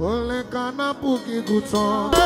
Ole kana puki gutsonge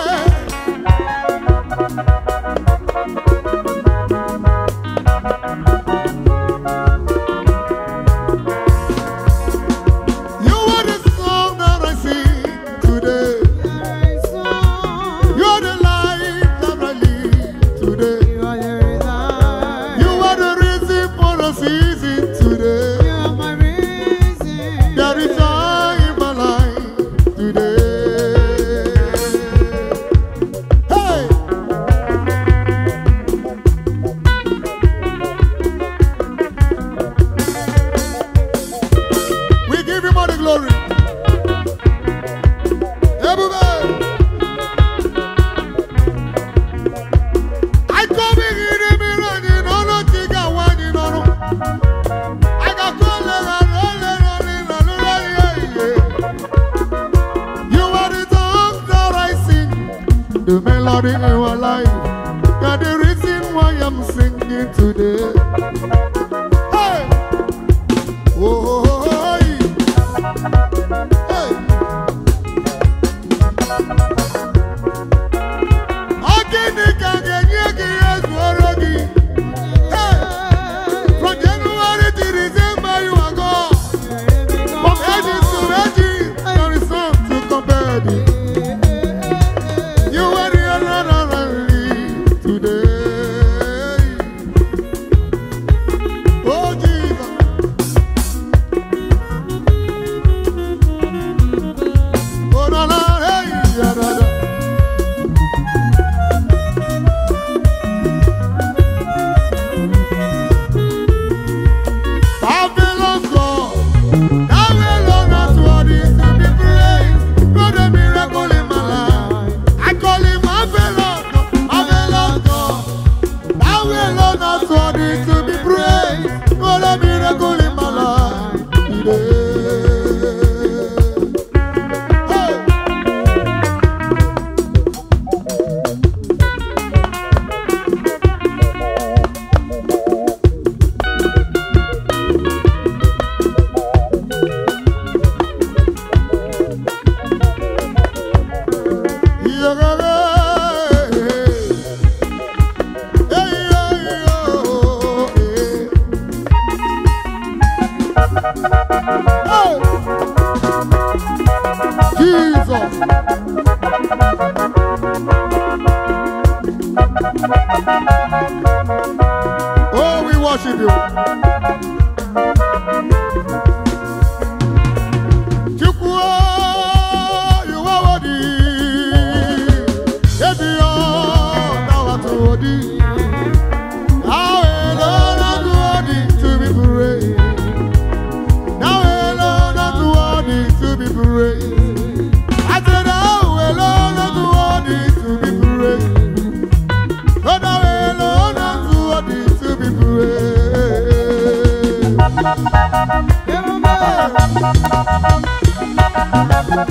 Thank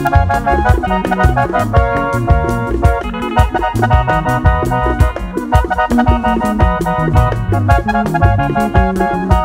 Thank you.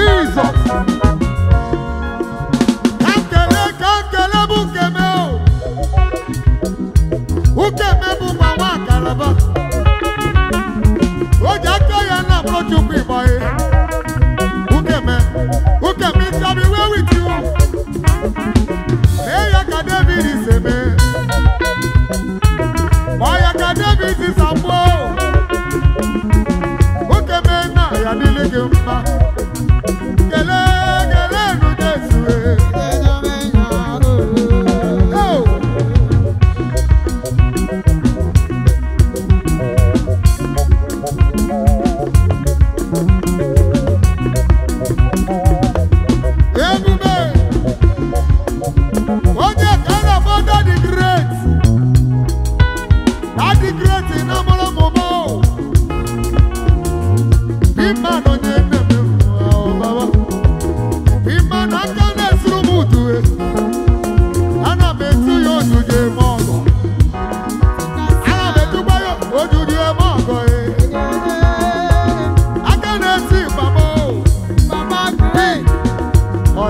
Jesus.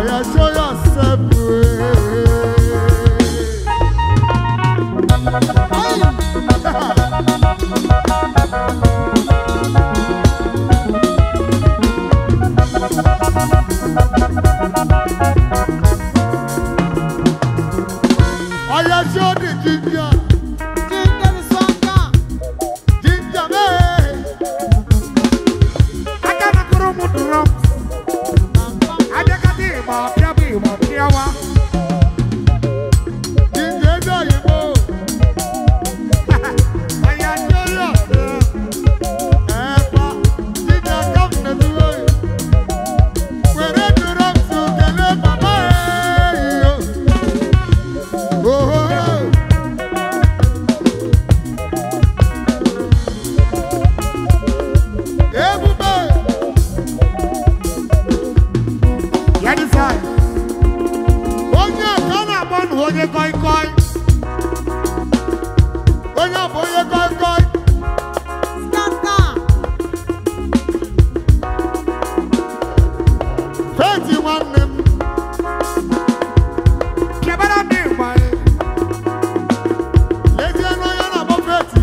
I assure separate.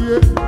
yeah.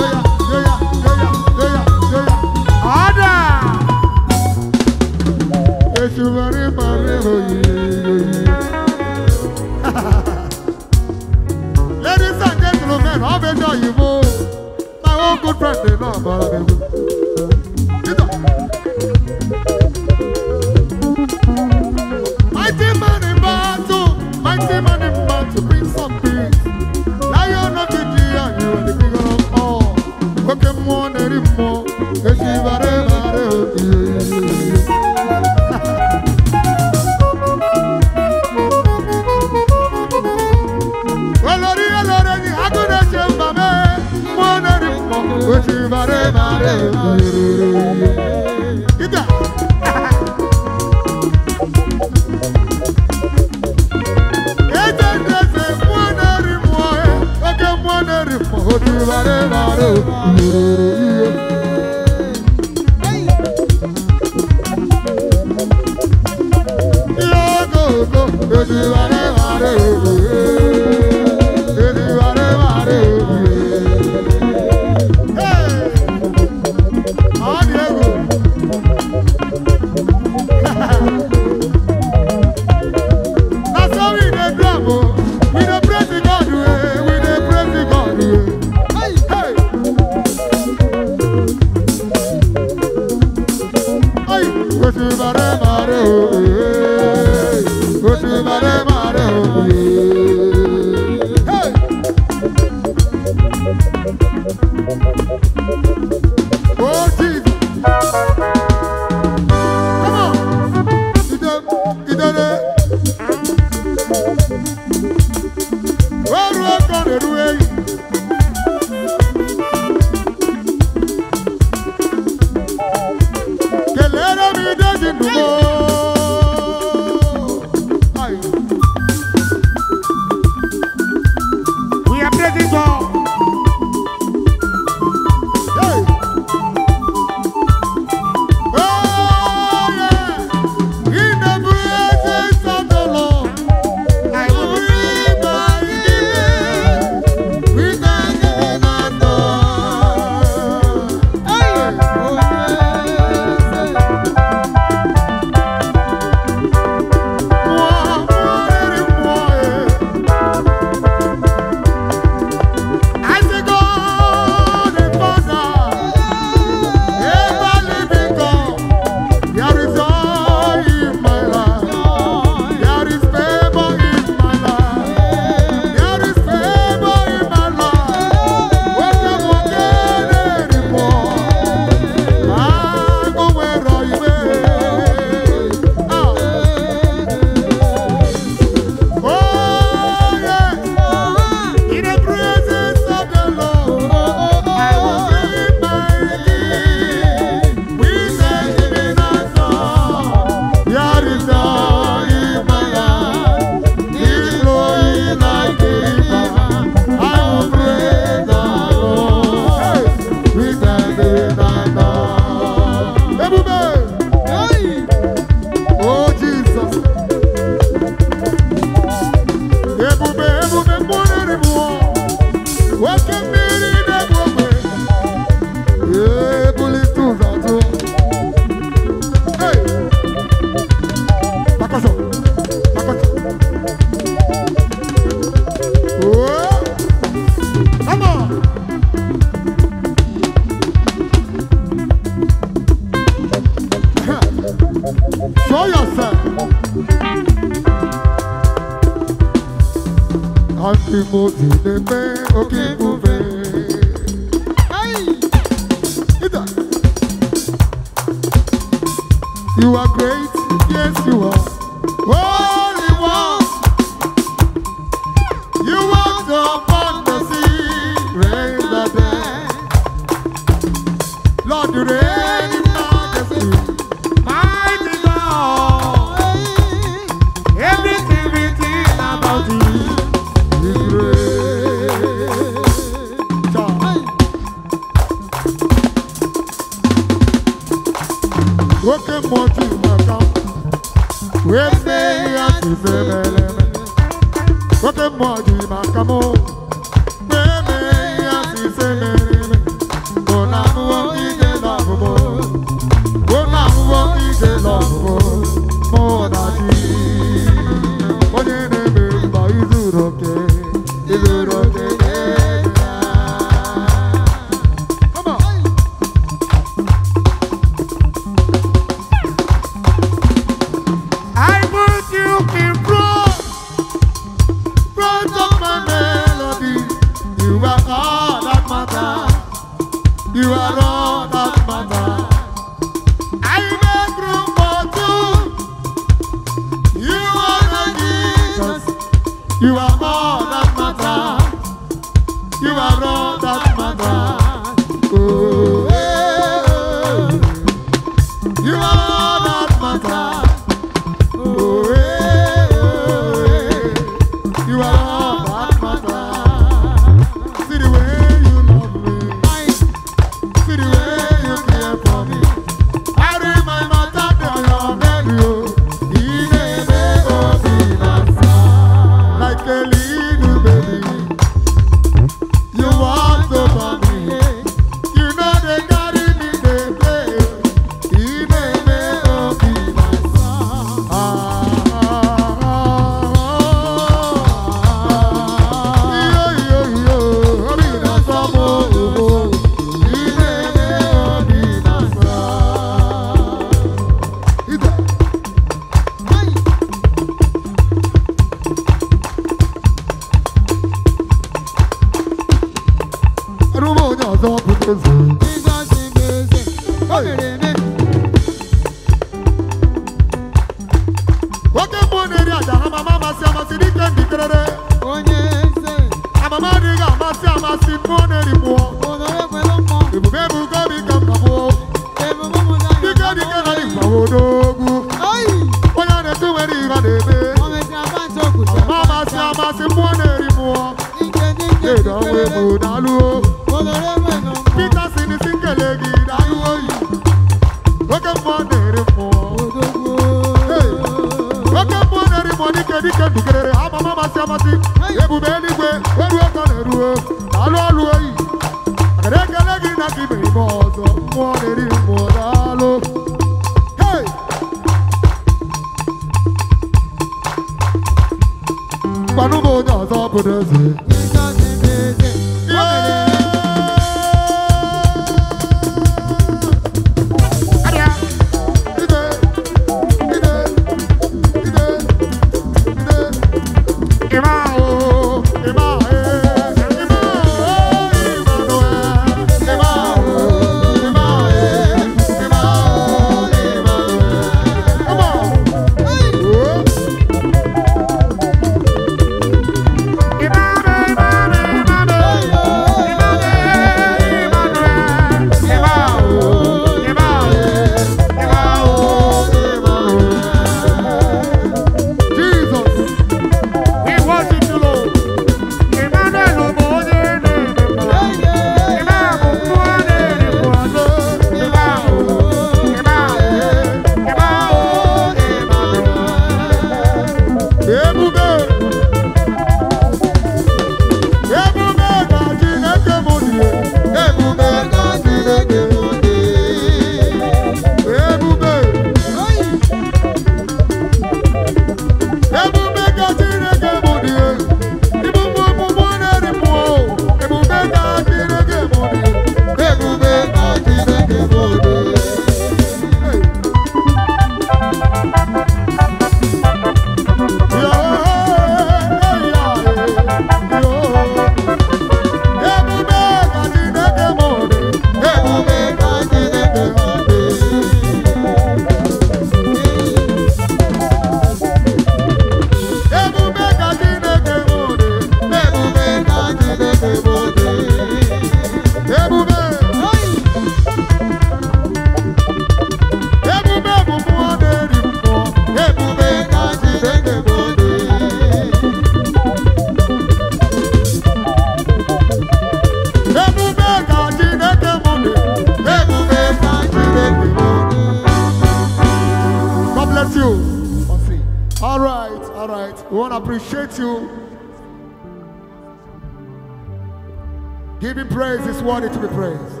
to be praised.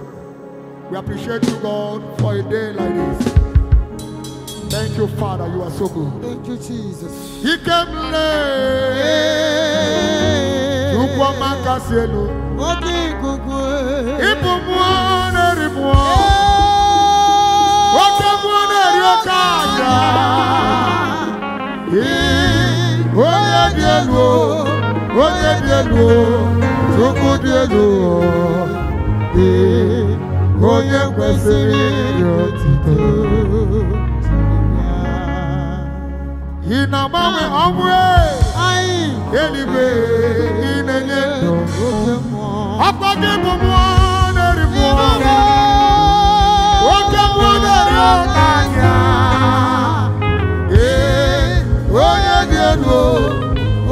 We appreciate you, God, for a day like this. Thank you, Father. You are so good. Thank you, Jesus. He came late. Tukwa makaselu. Odi gugwe. Ibu mwana ribu. Oka mwana riokaya. Oye dielu. Oye dielu. Tukwa dielu dee onye kwesịrị ịrị otito ị na-agbanwe ọnwụ anyị eluigwe ị na-enye ọkpọ gị bụ mmụọ na-eri mmụọ oke mmụọ na-eri ọnanya ee onye dị elu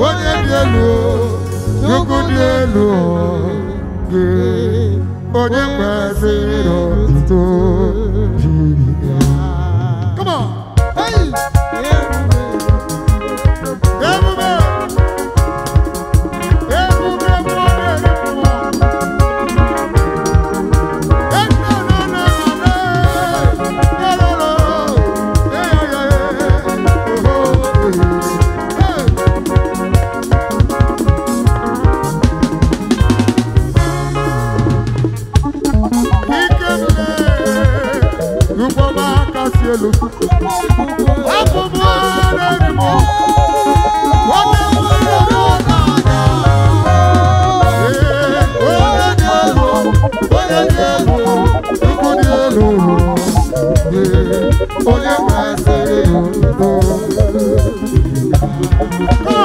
onye dị elu chukwu dị elu gị onye kwesịrị n'otuto lójú kòkó. ọkùnrin ọ̀rẹ́ rẹ̀ mọ́ wọ́n náà. onye masịrị ụtọ